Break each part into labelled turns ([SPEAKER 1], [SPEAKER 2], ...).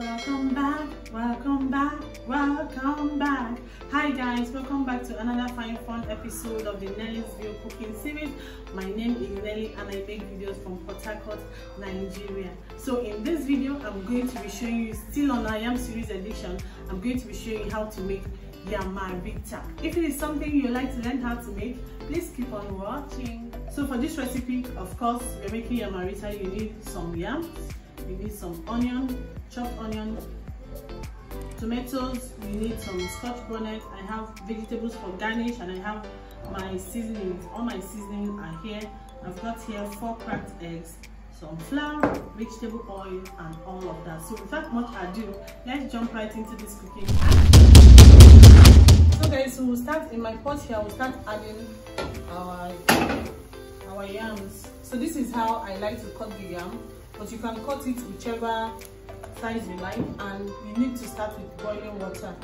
[SPEAKER 1] Welcome back, welcome back, welcome back. Hi guys, welcome back to another fine fun episode of the Nelly's Ville Cooking Series. My name is Nelly and I make videos from Port Harcourt, Nigeria. So in this video, I'm going to be showing you, still on our Yam Series edition, I'm going to be showing you how to make Yamarita. If it is something you like to learn how to make, please keep on watching. So for this recipe, of course, we're making Yamarita, you need some yams, you need some onion, chopped onion, tomatoes, you need some scotch bonnet, I have vegetables for garnish and I have my seasonings. All my seasonings are here. I've got here four cracked eggs, some flour, vegetable oil and all of that. So without much ado, let's jump right into this cooking. So guys, so we'll start in my pot here, we'll start adding our, our yams. So this is how I like to cut the yam, but you can cut it whichever size you like and you need to start with boiling water.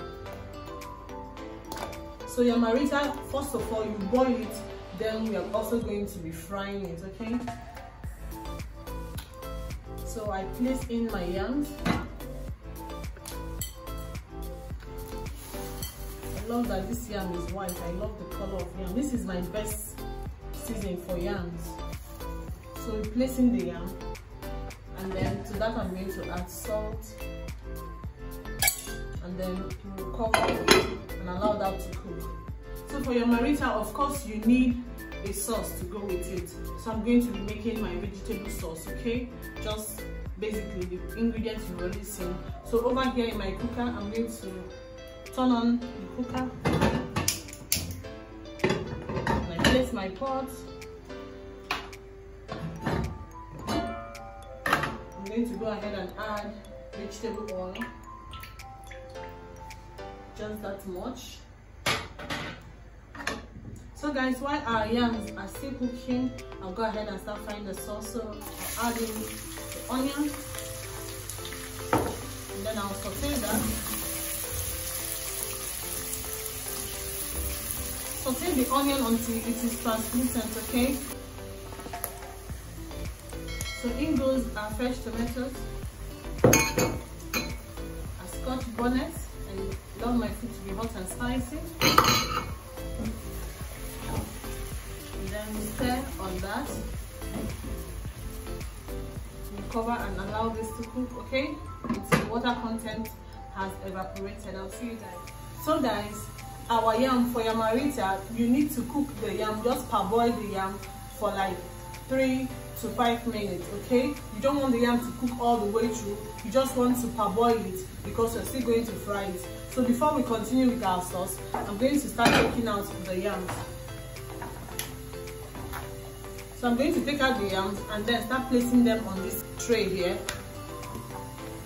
[SPEAKER 1] So yamarita first of all you boil it then we are also going to be frying it okay? So i place in my yams. I love that this yam is white. I love the color of yam. This is my best season for yams. So we the yam and then to that I'm going to add salt and then cover and allow that to cook. So for yamarita, of course you need a sauce to go with it. So I'm going to be making my vegetable sauce, okay? Just basically the ingredients you've already seen. So over here in my cooker, I'm going to turn on the cooker. And I place my pot going to go ahead and add vegetable oil. Just that much. So guys while our yams are still cooking i'll go ahead and start frying the sauce. So i'll add in the onion and then i'll saute that. Saute the onion until it is translucent okay so in goes our fresh tomatoes, a scotch bonnet, and love my food to be hot and spicy. And then we stir on that. We cover and allow this to cook, okay? Until the water content has evaporated. I'll see you guys. So guys, our yam for yamarita, you need to cook the yam, just parboil the yam for like three to five minutes okay? You don't want the yam to cook all the way through. You just want to parboil it because you're still going to fry it. So before we continue with our sauce i'm going to start taking out the yams so i'm going to take out the yams and then start placing them on this tray here.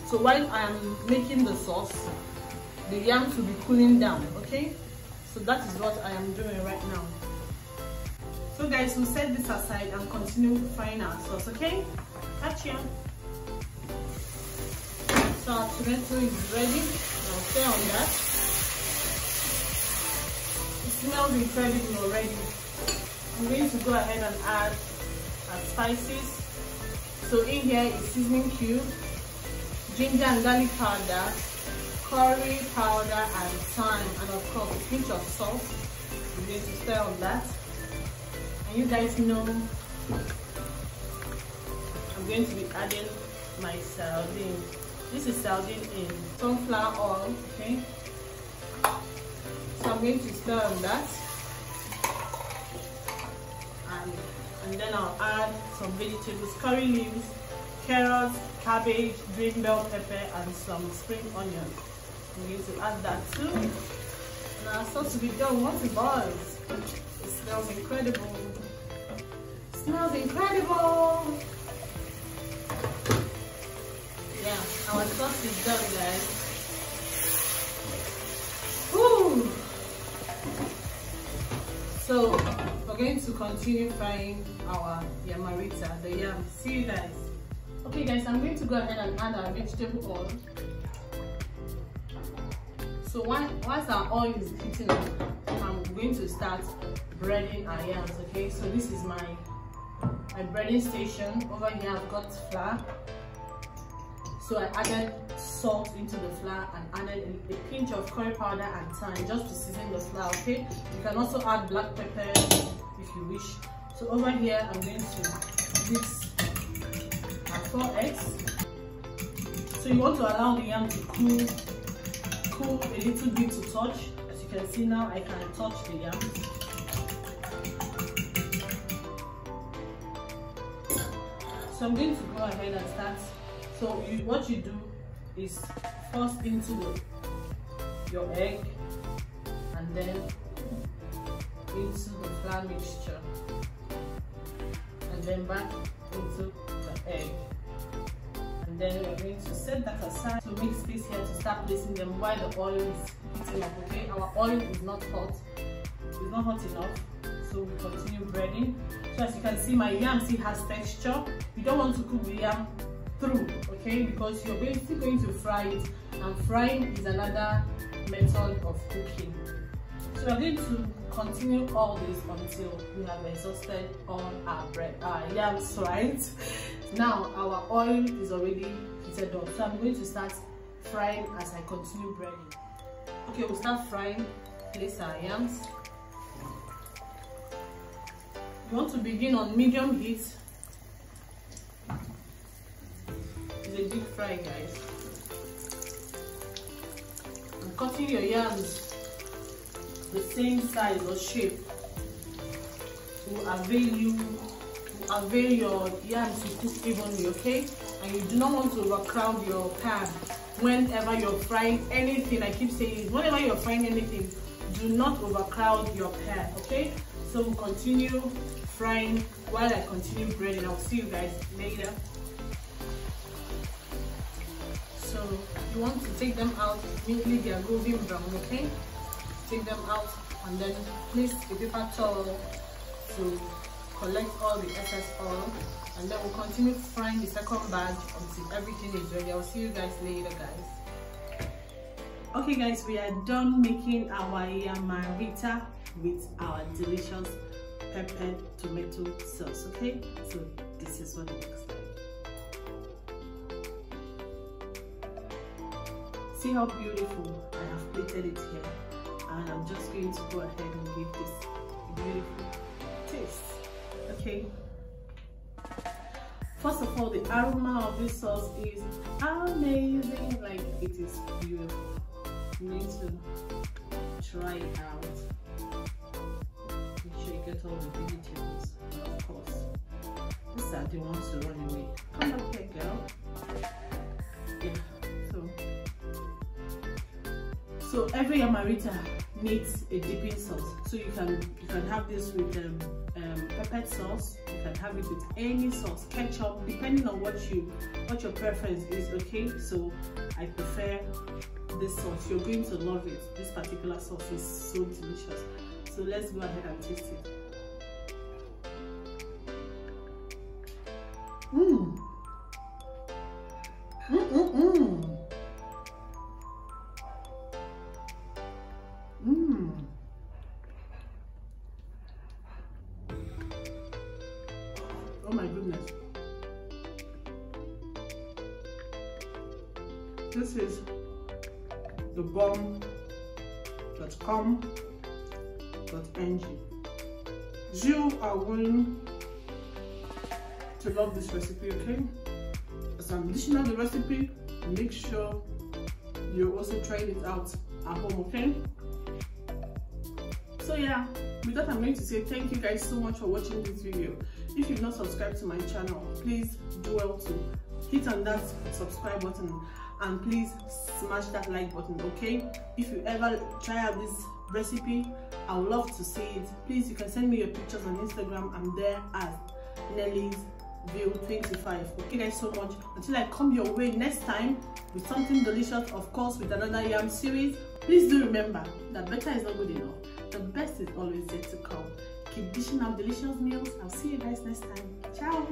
[SPEAKER 1] So while i am making the sauce the yams will be cooling down okay? So that is what i am doing right now so guys, we'll set this aside and continue frying our sauce, okay? Catch you. So our tomato is ready. I'll stay on that. It smells incredible already. I'm going to go ahead and add our spices. So in here is seasoning cube, ginger and garlic powder, curry powder and thyme, and of course a pinch of salt. I'm going to stir on that and you guys know? I'm going to be adding my sardine. This is sardine in sunflower oil okay? So I'm going to stir on that. And, and then I'll add some vegetables curry leaves carrots cabbage green bell pepper and some spring onion. I'm going to add that too. Our sauce will be done once it boils it smells incredible smells incredible. Yeah, our sauce is done, guys. Woo! So, we're going to continue frying our yamarita, the yam. See you guys. Okay guys, I'm going to go ahead and add our vegetable oil. So once our oil is heating up, I'm going to start breading our yams, okay? So this is my my breading station. Over here i've got flour. So I added salt into the flour and added a, pinch of curry powder and thyme just to season the flour okay? You can also add black pepper if you wish. So over here I'm going to mix our four eggs. So you want to allow the yam to cool cool a little bit to touch can see now I can touch the yam. So I'm going to go ahead and start. So you, what you do is first into the, your egg and then into the flour mixture and then back into the egg then we're going to set that aside to make space here to start placing them while the oil is heating up okay? Our oil is not hot. It's not hot enough so we continue breading. So as you can see my yam still has texture. You don't want to cook the yam through okay? Because you're basically going to fry it and frying is another method of cooking. So we're going to continue all this until we have exhausted all our bread our yams right now our oil is already heated up. So i'm going to start frying as i continue breading. Okay we'll start frying. Place our yams. You want to begin on medium heat? It's a deep fry guys. And cutting your yams the same size or shape to avail you avail your yams to cook evenly okay and you do not want to overcrowd your pan. Whenever you're frying anything i keep saying whenever you're frying anything do not overcrowd your pan okay? So we'll continue frying while i continue breading. I'll see you guys later. So you want to take them out immediately they are golden brown okay? Take them out and then place a paper towel to collect all the excess oil and then we'll continue frying the second batch until everything is ready. I'll see you guys later guys. Okay guys we are done making our yamarita with our delicious pepper tomato sauce okay? So this is what it looks like. See how beautiful I have plated it here? And I'm just going to go ahead and give this all the aroma of this sauce is amazing. Like it is beautiful. You need to try it out. Make sure you get all the vegetables of course. These are the ones to run away. Come back here girl. Yeah so. Every yamarita needs a dipping sauce. So you can you can have this with um, um, pepper sauce can have it with any sauce ketchup depending on what you what your preference is okay? So i prefer this sauce. You're going to love it. This particular sauce is so delicious. So let's go ahead and taste it This is the bomb.com.ng. You are going to love this recipe, okay? As an additional the recipe, make sure you're also trying it out at home, okay? so yeah with that i'm going to say thank you guys so much for watching this video if you've not subscribed to my channel please do well to hit on that subscribe button and please smash that like button okay if you ever try out this recipe i would love to see it please you can send me your pictures on instagram i'm there as nelly's ville 25 okay guys so much until i come your way next time with something delicious of course with another yam series please do remember that better is not good enough the best is always yet to come. Keep dishing out delicious meals. I'll see you guys next time. Ciao!